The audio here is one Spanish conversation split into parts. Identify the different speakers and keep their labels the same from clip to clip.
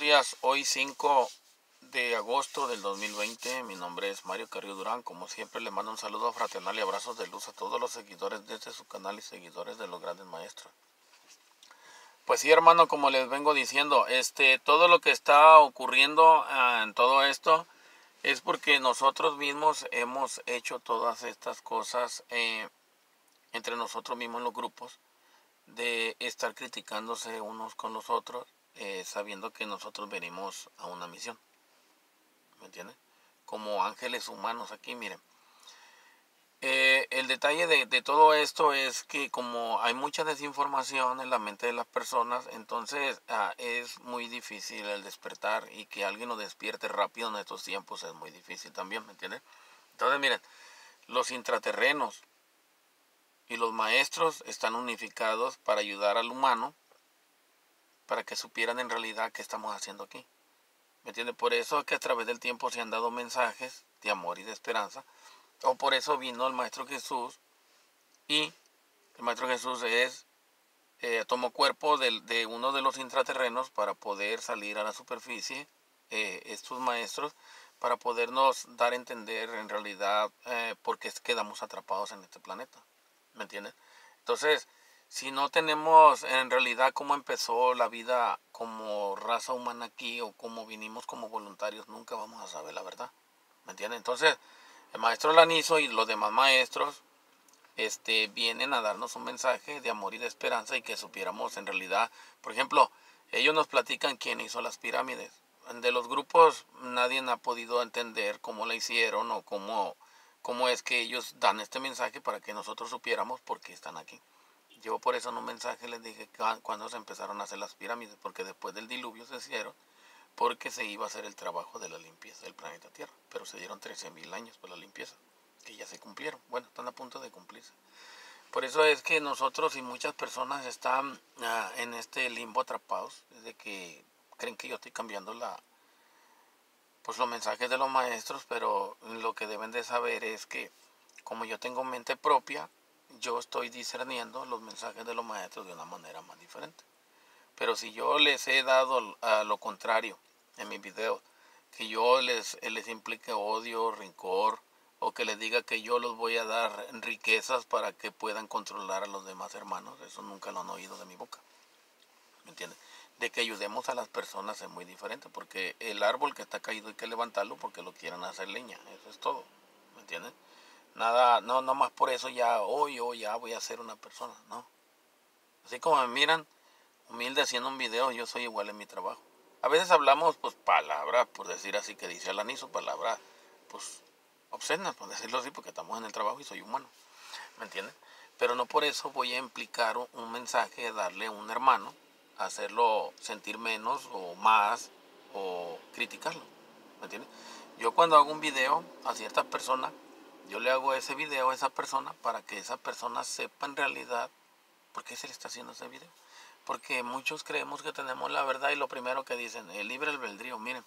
Speaker 1: días. Hoy 5 de agosto del 2020. Mi nombre es Mario Carrillo Durán. Como siempre, le mando un saludo fraternal y abrazos de luz a todos los seguidores de este su canal y seguidores de los grandes maestros. Pues sí, hermano, como les vengo diciendo, este, todo lo que está ocurriendo ah, en todo esto es porque nosotros mismos hemos hecho todas estas cosas eh, entre nosotros mismos en los grupos, de estar criticándose unos con los otros, eh, sabiendo que nosotros venimos a una misión. ¿Me? Como ángeles humanos aquí, miren. Eh, el detalle de, todo esto es que como hay mucha desinformación en la mente de las personas, entonces ah, es muy difícil el despertar y que alguien lo despierte rápido en estos tiempos es muy difícil también, ¿me entienden? Entonces miren, los intraterrenos y los maestros están unificados para ayudar al humano para que supieran en realidad qué estamos haciendo aquí. ¿Me entiende? Por eso es que a través del tiempo se han dado mensajes de amor y de esperanza. O por eso vino el Maestro Jesús y el Maestro Jesús es, eh, tomó cuerpo de, uno de los intraterrenos para poder salir a la superficie, eh, estos maestros, para podernos dar a entender en realidad eh, por qué quedamos atrapados en este planeta. ¿Me entiendes? Entonces, si no tenemos en realidad cómo empezó la vida como raza humana aquí o cómo vinimos como voluntarios, nunca vamos a saber la verdad. ¿Me entiendes? Entonces, el maestro Lanizo y los demás maestros este, vienen a darnos un mensaje de amor y de esperanza y que supiéramos en realidad, por ejemplo, ellos nos platican quién hizo las pirámides. De los grupos nadie ha podido entender cómo la hicieron o cómo, cómo es que ellos dan este mensaje para que nosotros supiéramos por qué están aquí. Yo por eso en un mensaje les dije cuando se empezaron a hacer las pirámides, porque después del diluvio se hicieron, porque se iba a hacer el trabajo de la limpieza del planeta Tierra. Pero se dieron 13.000 años para la limpieza, que ya se cumplieron. Bueno, están a punto de cumplirse. Por eso es que nosotros y muchas personas están ah, en este limbo atrapados, desde que creen que yo estoy cambiando la, pues los mensajes de los maestros, pero lo que deben de saber es que como yo tengo mente propia, yo estoy discerniendo los mensajes de los maestros de una manera más diferente. Pero si yo les he dado a lo contrario en mi video, que yo les, les implique odio, rencor, o que les diga que yo los voy a dar riquezas para que puedan controlar a los demás hermanos, eso nunca lo han oído de mi boca. ¿Me entiendes? De que ayudemos a las personas es muy diferente, porque el árbol que está caído hay que levantarlo porque lo quieren hacer leña, eso es todo. ¿Me entiendes? Nada, no, no más por eso ya hoy o ya voy a ser una persona, no. Así como me miran humilde haciendo un video, yo soy igual en mi trabajo. A veces hablamos pues palabras, por decir así, que dice Alanizo, palabras pues obscenas, por decirlo así, porque estamos en el trabajo y soy humano, ¿me entienden? Pero no por eso voy a implicar un mensaje, darle a un hermano, hacerlo sentir menos o más o criticarlo, ¿me entiendes? Yo cuando hago un video a ciertas personas, yo le hago ese video a esa persona para que esa persona sepa en realidad por qué se le está haciendo ese video. Porque muchos creemos que tenemos la verdad y lo primero que dicen, el libre albedrío, miren,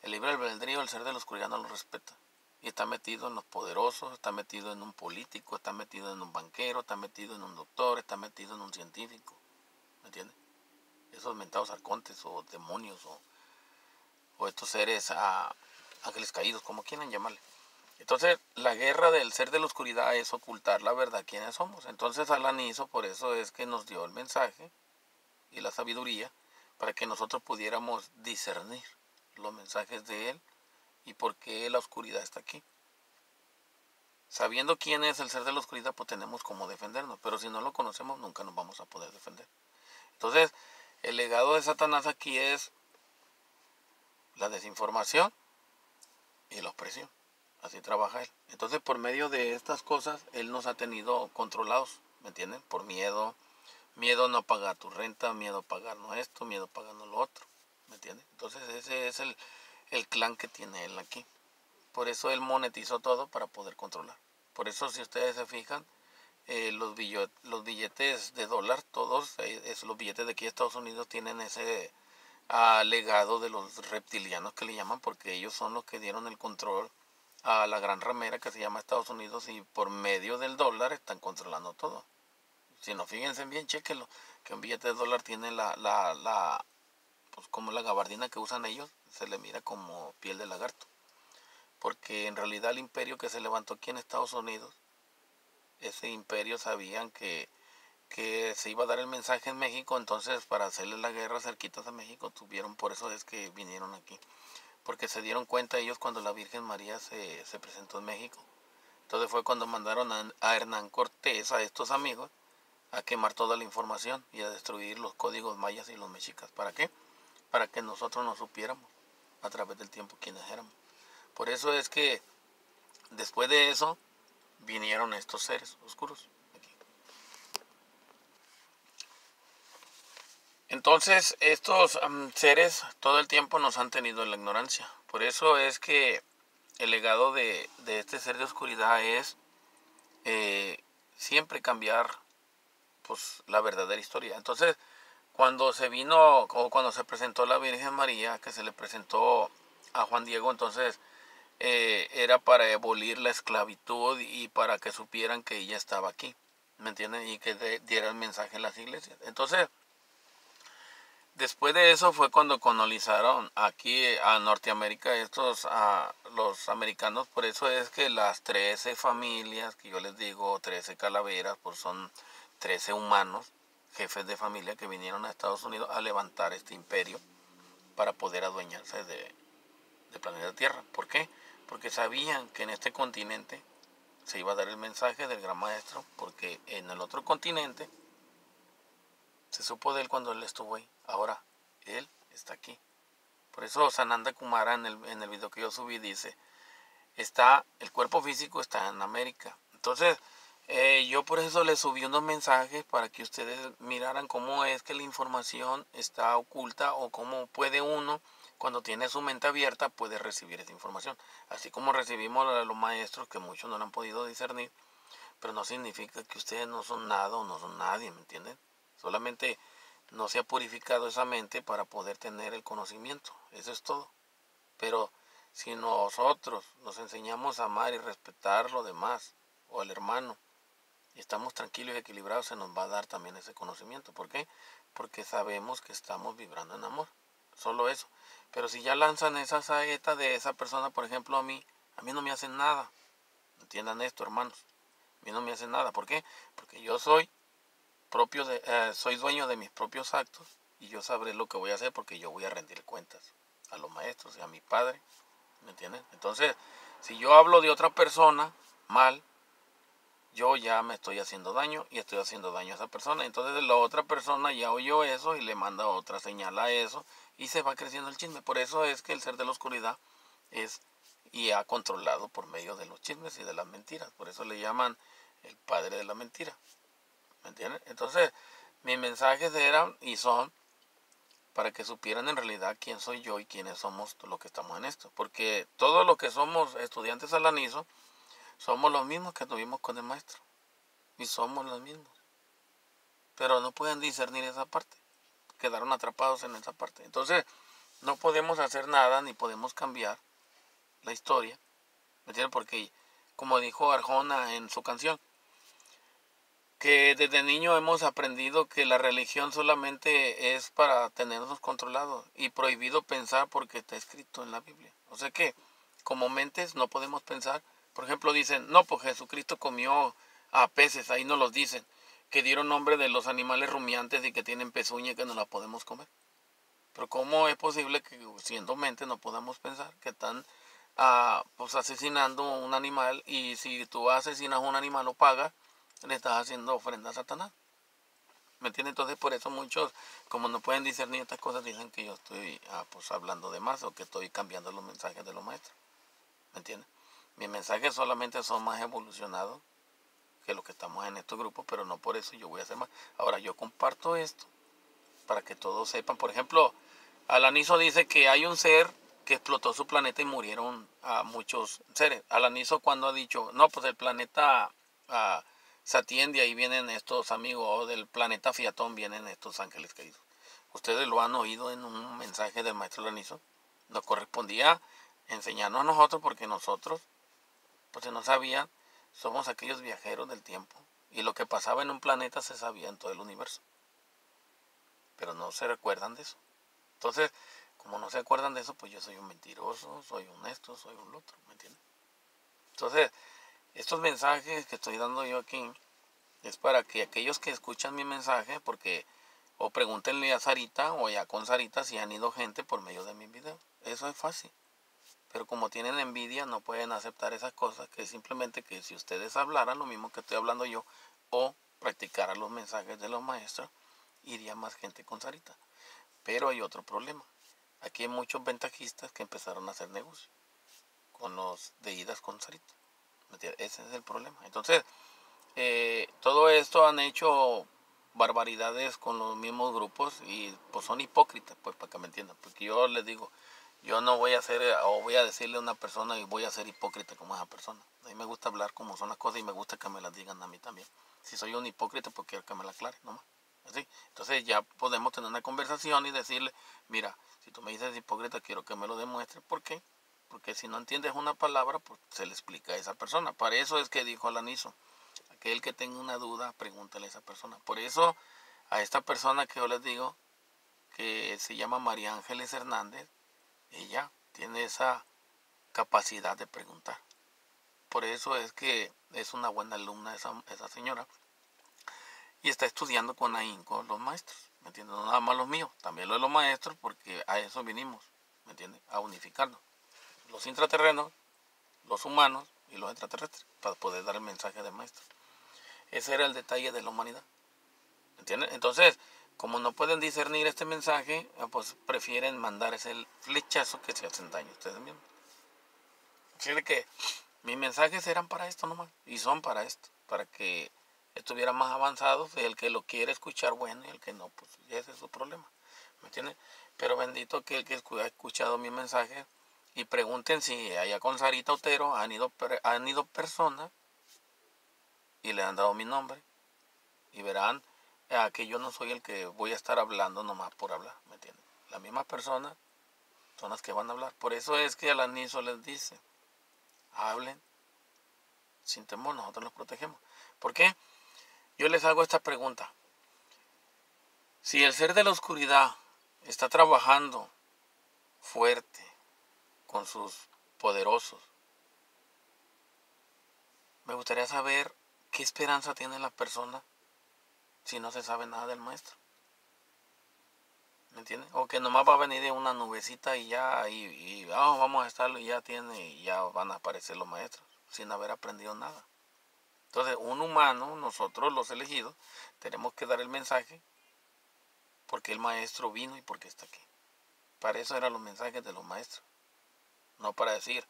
Speaker 1: el libre albedrío, el ser de la oscuridad no lo respeta. Y está metido en los poderosos, está metido en un político, está metido en un banquero, está metido en un doctor, está metido en un científico. ¿Me entiendes? Esos mentados arcontes o demonios o, o estos seres ah, ángeles caídos, como quieran llamarle. Entonces, la guerra del ser de la oscuridad es ocultar la verdad quiénes somos. Entonces, Alan hizo, por eso es que nos dio el mensaje y la sabiduría para que nosotros pudiéramos discernir los mensajes de él y por qué la oscuridad está aquí. Sabiendo quién es el ser de la oscuridad, pues tenemos cómo defendernos, pero si no lo conocemos, nunca nos vamos a poder defender. Entonces, el legado de Satanás aquí es la desinformación y la opresión. Así trabaja él. Entonces, por medio de estas cosas, él nos ha tenido controlados, ¿me entienden? Por miedo, miedo no pagar tu renta, miedo a pagarnos esto, miedo a pagarnos lo otro, ¿me entienden? Entonces, ese es el, el clan que tiene él aquí. Por eso él monetizó todo para poder controlar. Por eso, si ustedes se fijan, eh, los, billetes, los billetes de dólar, todos, eh, los billetes de aquí de Estados Unidos tienen ese ah, legado de los reptilianos que le llaman, porque ellos son los que dieron el control a la gran ramera que se llama Estados Unidos y por medio del dólar están controlando todo. Si no, fíjense bien, chequenlo, que un billete de dólar tiene la, la, la, pues como la gabardina que usan ellos, se le mira como piel de lagarto. Porque en realidad el imperio que se levantó aquí en Estados Unidos, ese imperio sabían que, que se iba a dar el mensaje en México, entonces para hacerle la guerra cerquitas a México tuvieron, por eso es que vinieron aquí. Porque se dieron cuenta ellos cuando la Virgen María se, se presentó en México. Entonces fue cuando mandaron a, a Hernán Cortés, a estos amigos, a quemar toda la información y a destruir los códigos mayas y los mexicas. ¿Para qué? Para que nosotros no supiéramos a través del tiempo quiénes éramos. Por eso es que después de eso vinieron estos seres oscuros. Entonces estos seres todo el tiempo nos han tenido en la ignorancia. Por eso es que el legado de, de este ser de oscuridad es eh, siempre cambiar pues la verdadera historia. Entonces, cuando se vino o cuando se presentó la Virgen María, que se le presentó a Juan Diego, entonces eh, era para abolir la esclavitud y para que supieran que ella estaba aquí, ¿me entienden? Y que diera el mensaje en las iglesias. Entonces, después de eso fue cuando colonizaron aquí a Norteamérica estos a los americanos, por eso es que las 13 familias que yo les digo, 13 calaveras, pues son 13 humanos, jefes de familia que vinieron a Estados Unidos a levantar este imperio para poder adueñarse de, planeta Tierra. ¿Por qué? Porque sabían que en este continente se iba a dar el mensaje del gran maestro, porque en el otro continente se supo de él cuando él estuvo ahí. Ahora, él está aquí. Por eso Sananda Kumara en el, en el video que yo subí dice, está, el cuerpo físico está en América. Entonces, eh, yo por eso les subí unos mensajes para que ustedes miraran cómo es que la información está oculta o cómo puede uno, cuando tiene su mente abierta, puede recibir esa información. Así como recibimos a los maestros que muchos no lo han podido discernir, pero no significa que ustedes no son nada o no son nadie, ¿me entienden? Solamente no se ha purificado esa mente para poder tener el conocimiento, eso es todo. Pero si nosotros nos enseñamos a amar y respetar lo demás, o al hermano, estamos tranquilos y equilibrados, se nos va a dar también ese conocimiento. ¿Por qué? Porque sabemos que estamos vibrando en amor. Solo eso. Pero si ya lanzan esa saeta de esa persona, por ejemplo, a mí, a mí no me hacen nada. Entiendan esto, hermanos. A mí no me hacen nada. ¿Por qué? Porque yo soy propio de, eh, soy dueño de mis propios actos y yo sabré lo que voy a hacer porque yo voy a rendir cuentas a los maestros y a mi padre. ¿Me entienden? Entonces, si yo hablo de otra persona mal, yo ya me estoy haciendo daño y estoy haciendo daño a esa persona. Entonces la otra persona ya oyó eso y le manda otra señal a eso y se va creciendo el chisme. Por eso es que el ser de la oscuridad es y ha controlado por medio de los chismes y de las mentiras. Por eso le llaman el padre de la mentira. ¿Me entienden? Entonces mis mensajes eran y son para que supieran en realidad quién soy yo y quiénes somos los que estamos en esto. Porque todo lo que somos estudiantes al anizo, somos los mismos que tuvimos con el maestro. Y somos los mismos. Pero no pueden discernir esa parte. Quedaron atrapados en esa parte. Entonces, no podemos hacer nada ni podemos cambiar la historia. ¿Me entiendes? Porque, como dijo Arjona en su canción, que desde niño hemos aprendido que la religión solamente es para tenernos controlados y prohibido pensar porque está escrito en la Biblia. O sea que como mentes no podemos pensar por ejemplo, dicen, no, pues Jesucristo comió a peces, ahí no los dicen, que dieron nombre de los animales rumiantes y que tienen pezuña y que no la podemos comer. Pero ¿cómo es posible que siendo mente no podamos pensar que están ah, pues asesinando un animal y si tú asesinas un animal o pagas, le estás haciendo ofrenda a Satanás? ¿Me entiendes? Entonces por eso muchos, como no pueden discernir estas cosas, dicen que yo estoy ah, pues hablando de más o que estoy cambiando los mensajes de los maestros. ¿Me entiendes? Mis mensajes solamente son más evolucionados que los que estamos en estos grupos, pero no por eso yo voy a hacer más. Ahora, yo comparto esto para que todos sepan. Por ejemplo, Alaniso dice que hay un ser que explotó su planeta y murieron a muchos seres. Alaniso cuando ha dicho, no, pues el planeta ah, se atiende, ahí vienen estos amigos, del planeta Fiatón vienen estos ángeles caídos. Ustedes lo han oído en un mensaje del maestro Alaniso. Nos correspondía enseñarnos a nosotros porque nosotros pues si no sabían, somos aquellos viajeros del tiempo. Y lo que pasaba en un planeta se sabía en todo el universo. Pero no se recuerdan de eso. Entonces, como no se acuerdan de eso, pues yo soy un mentiroso, soy un esto, soy un otro, ¿me entienden? Entonces, estos mensajes que estoy dando yo aquí es para que aquellos que escuchan mi mensaje, porque o pregúntenle a Sarita o ya con Sarita si han ido gente por medio de mi video. Eso es fácil. Pero como tienen envidia no pueden aceptar esas cosas, que simplemente que si ustedes hablaran lo mismo que estoy hablando yo o practicaran los mensajes de los maestros, iría más gente con Sarita. Pero hay otro problema. Aquí hay muchos ventajistas que empezaron a hacer negocio con los de idas con Sarita. Ese es el problema. Entonces, eh, todo esto han hecho barbaridades con los mismos grupos y pues son hipócritas, pues para que me entiendan. Porque yo les digo, yo no voy a hacer o voy a decirle a una persona y voy a ser hipócrita como esa persona. A mí me gusta hablar como son las cosas y me gusta que me las digan a mí también. Si soy un hipócrita, pues quiero que me la aclare nomás. ¿Así? Entonces ya podemos tener una conversación y decirle, mira, si tú me dices hipócrita, quiero que me lo demuestres. ¿Por qué? Porque si no entiendes una palabra, pues se le explica a esa persona. Para eso es que dijo Alanizo, aquel que tenga una duda, pregúntale a esa persona. Por eso a esta persona que yo les digo, que se llama María Ángeles Hernández, ella tiene esa capacidad de preguntar. Por eso es que es una buena alumna esa, esa señora. Y está estudiando con ahínco los maestros. ¿Me entiendes? No nada más los míos, también los de los maestros, porque a eso vinimos. ¿Me entiendes? A unificarnos. Los intraterrenos, los humanos y los extraterrestres, para poder dar el mensaje del maestro. Ese era el detalle de la humanidad. ¿Me entiendes? Entonces, como no pueden discernir este mensaje, eh, pues prefieren mandar ese flechazo que se hacen daño ustedes mismos. Así que mis mensajes eran para esto nomás, y son para esto, para que estuvieran más avanzados, el que lo quiere escuchar bueno y el que no, pues ese es su problema. ¿Me entiendes? Pero bendito que el que ha escuchado mi mensaje y pregunten si allá con Sarita Otero han ido, han ido personas y le han dado mi nombre y verán a que yo no soy el que voy a estar hablando nomás por hablar, ¿me entienden? Las mismas personas son las que van a hablar. Por eso es que al aniso les dice, hablen sin temor, nosotros los protegemos. ¿Por qué? Yo les hago esta pregunta. Si el ser de la oscuridad está trabajando fuerte con sus poderosos, me gustaría saber qué esperanza tiene la persona si no se sabe nada del maestro. ¿Me entiendes? O que nomás va a venir de una nubecita y ya, y, ah, vamos a estarlo y ya tiene, y ya van a aparecer los maestros, sin haber aprendido nada. Entonces, un humano, nosotros los elegidos, tenemos que dar el mensaje porque el maestro vino y porque está aquí. Para eso eran los mensajes de los maestros. No para decir,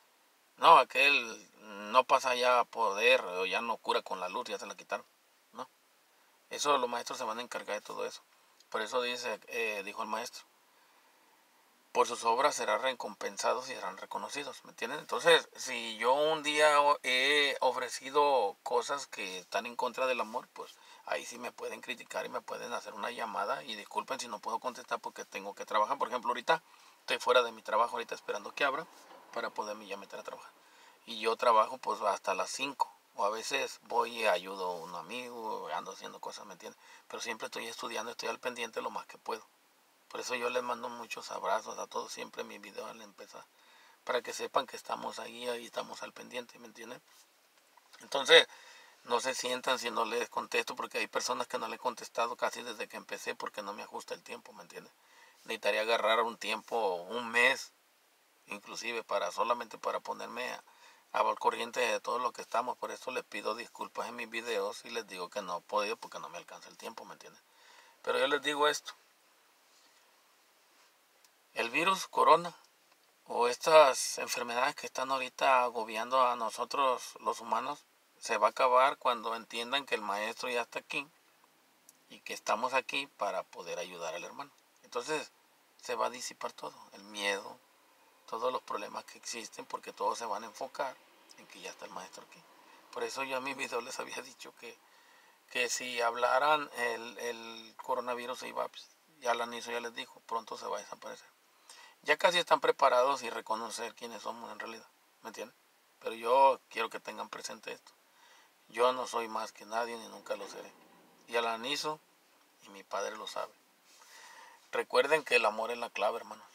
Speaker 1: no, aquel no pasa ya a poder o ya no cura con la luz, ya se la quitaron. Eso los maestros se van a encargar de todo eso. Por eso dice, eh, dijo el maestro, por sus obras serán recompensados y serán reconocidos, ¿me entienden? Entonces, si yo un día he ofrecido cosas que están en contra del amor, pues ahí sí me pueden criticar y me pueden hacer una llamada y disculpen si no puedo contestar porque tengo que trabajar. Por ejemplo, ahorita estoy fuera de mi trabajo, ahorita esperando que abra para poderme ya meter a trabajar. Y yo trabajo pues hasta las 5 o a veces voy y ayudo a un amigo, ando haciendo cosas, ¿me entiendes? Pero siempre estoy estudiando, estoy al pendiente lo más que puedo. Por eso yo les mando muchos abrazos a todos siempre en mi video al empezar, para que sepan que estamos ahí y estamos al pendiente, ¿me entienden? Entonces, no se sientan si no les contesto, porque hay personas que no le he contestado casi desde que empecé porque no me ajusta el tiempo, ¿me entiendes? Necesitaría agarrar un tiempo, un mes, inclusive, para solamente para ponerme a al corriente de todo lo que estamos. Por eso les pido disculpas en mis videos y les digo que no he podido porque no me alcanza el tiempo, ¿me entienden? Pero yo les digo esto. El virus corona o estas enfermedades que están ahorita agobiando a nosotros los humanos se va a acabar cuando entiendan que el maestro ya está aquí y que estamos aquí para poder ayudar al hermano. Entonces se va a disipar todo, el miedo, todos los problemas que existen porque todos se van a enfocar en que ya está el maestro aquí. Por eso yo a mis videos les había dicho que, que si hablaran el, el coronavirus se iba, pues, ya la NISO ya les dijo, pronto se va a desaparecer. Ya casi están preparados y reconocer quiénes somos en realidad, ¿me entienden? Pero yo quiero que tengan presente esto. Yo no soy más que nadie ni nunca lo seré. Y la NISO y mi padre lo sabe. Recuerden que el amor es la clave, hermanos.